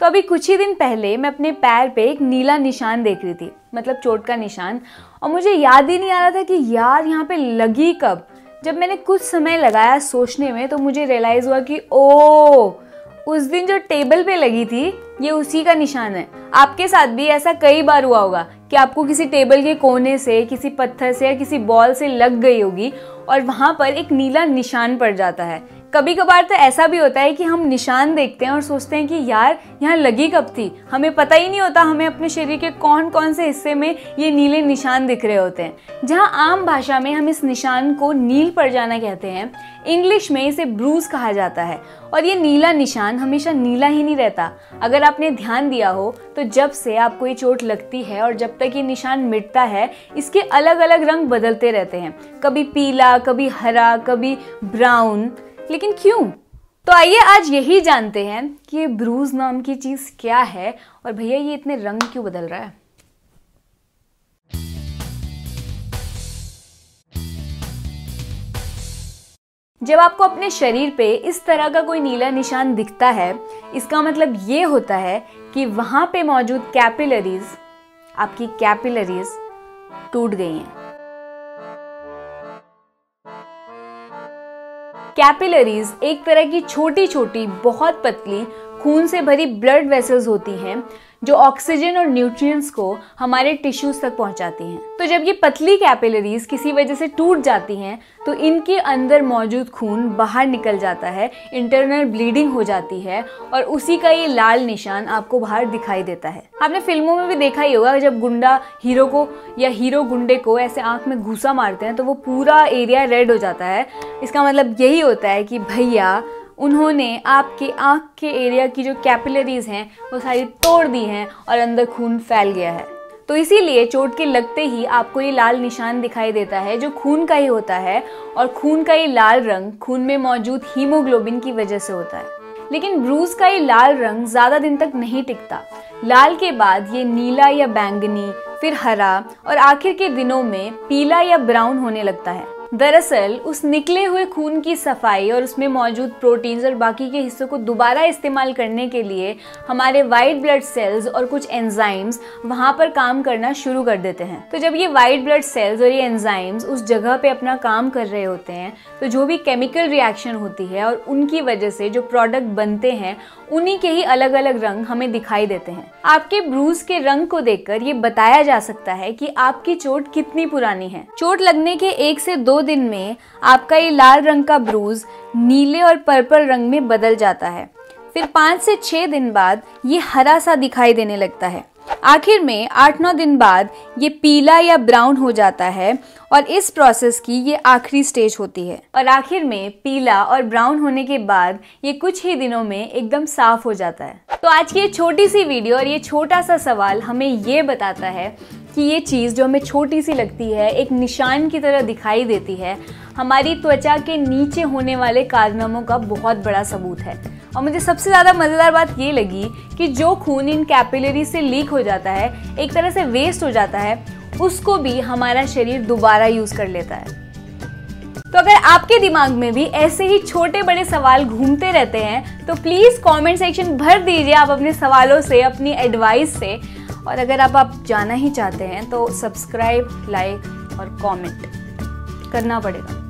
तो अभी कुछ ही दिन पहले मैं अपने पैर पे एक नीला निशान देख रही थी मतलब चोट का निशान। और मुझे याद ही नहीं आ रहा था कि यार यहाँ पे लगी कब। जब मैंने कुछ समय लगाया सोचने में तो मुझे रियलाइज़ हुआ कि ओ उस दिन जो टेबल पे लगी थी, ये उसी का निशान है। आपके साथ भी ऐसा कई बार हुआ होगा कि आपको किसी टेबल के कोने से, किसी पत्थर से या किसी बॉल से लग गई होगी और वहाँ पर एक नीला निशान पड़ जाता है। कभी कभार तो ऐसा भी होता है कि हम निशान देखते हैं और सोचते हैं कि यार, यहाँ लगी कब थी? हमें पता ही नहीं होता, हमें अपने शरीर के कौन कौन से हिस्से में ये नीले निशान दिख रहे होते हैं। जहाँ आम भाषा में हम इस निशान को नील पड़ जाना कहते हैं, इंग्लिश में इसे ब्रूज कहा जाता है। और ये नीला निशान हमेशा नीला ही नहीं रहता। अगर आपने ध्यान दिया हो तो जब से आपको ये चोट लगती है और जब तक ये निशान मिटता है, इसके अलग अलग रंग बदलते रहते हैं। कभी पीला, कभी हरा, कभी ब्राउन। लेकिन क्यों? तो आइए आज यही जानते हैं कि ये ब्रूज नाम की चीज़ क्या है और भैया ये इतने रंग क्यों बदल रहा है? जब आपको अपने शरीर पे इस तरह का कोई नीला निशान दिखता है, इसका मतलब ये होता है कि वहाँ पे मौजूद कैपिलरीज आपकी कैपिलरीज टूट गई हैं। कैपिलरीज एक तरह की छोटी छोटी बहुत पतली खून से भरी ब्लड वेसल्स होती हैं, जो ऑक्सीजन और न्यूट्रिएंट्स को हमारे टिश्यूज तक पहुंचाती हैं। तो जब ये पतली कैपिलरीज किसी वजह से टूट जाती हैं तो इनके अंदर मौजूद खून बाहर निकल जाता है इंटरनल ब्लीडिंग हो जाती है, और उसी का ये लाल निशान आपको बाहर दिखाई देता है। आपने फ़िल्मों में भी देखा ही होगा जब गुंडा हीरो को या हीरो गुंडे को ऐसे आँख में घुसा मारते हैं तो वो पूरा एरिया रेड हो जाता है। इसका मतलब यही होता है कि भैया उन्होंने आपके आँख के एरिया की जो कैपिलरीज हैं, वो सारी तोड़ दी हैं और अंदर खून फैल गया है। तो इसीलिए चोट के लगते ही आपको ये लाल निशान दिखाई देता है, जो खून का ही होता है और खून का ये लाल रंग खून में मौजूद हीमोग्लोबिन की वजह से होता है। लेकिन ब्रूज का ये लाल रंग ज़्यादा दिन तक नहीं टिकता। लाल के बाद ये नीला या बैंगनी, फिर हरा और आखिर के दिनों में पीला या ब्राउन होने लगता है। दरअसल, उस निकले हुए खून की सफ़ाई और उसमें मौजूद प्रोटीन्स और बाकी के हिस्सों को दोबारा इस्तेमाल करने के लिए हमारे वाइट ब्लड सेल्स और कुछ एंजाइम्स वहाँ पर काम करना शुरू कर देते हैं। तो जब ये वाइट ब्लड सेल्स और ये एंजाइम्स उस जगह पे अपना काम कर रहे होते हैं तो जो भी केमिकल रिएक्शन होती है और उनकी वजह से जो प्रोडक्ट बनते हैं, उन्हीं के ही अलग अलग रंग हमें दिखाई देते हैं। आपके ब्रूज के रंग को देखकर ये बताया जा सकता है कि आपकी चोट कितनी पुरानी है। चोट लगने के एक से दो दिन में आपका ये लाल रंग का ब्रूज नीले और पर्पल रंग में बदल जाता है। फिर पाँच से छह दिन बाद ये हरा सा दिखाई देने लगता है। आखिर में आठ नौ दिन बाद ये पीला या ब्राउन हो जाता है और इस प्रोसेस की ये आखिरी स्टेज होती है। और आखिर में पीला और ब्राउन होने के बाद ये कुछ ही दिनों में एकदम साफ़ हो जाता है। तो आज की ये छोटी सी वीडियो और ये छोटा सा सवाल हमें ये बताता है कि ये चीज़ जो हमें छोटी सी लगती है, एक निशान की तरह दिखाई देती है, हमारी त्वचा के नीचे होने वाले कारनामों का बहुत बड़ा सबूत है। और मुझे सबसे ज़्यादा मज़ेदार बात ये लगी कि जो खून इन कैपिलरी से लीक हो जाता है, एक तरह से वेस्ट हो जाता है, उसको भी हमारा शरीर दोबारा यूज़ कर लेता है। तो अगर आपके दिमाग में भी ऐसे ही छोटे बड़े सवाल घूमते रहते हैं तो प्लीज़ कमेंट सेक्शन भर दीजिए आप अपने सवालों से, अपनी एडवाइस से। और अगर आप आप जाना ही चाहते हैं तो सब्सक्राइब लाइक और कमेंट करना पड़ेगा।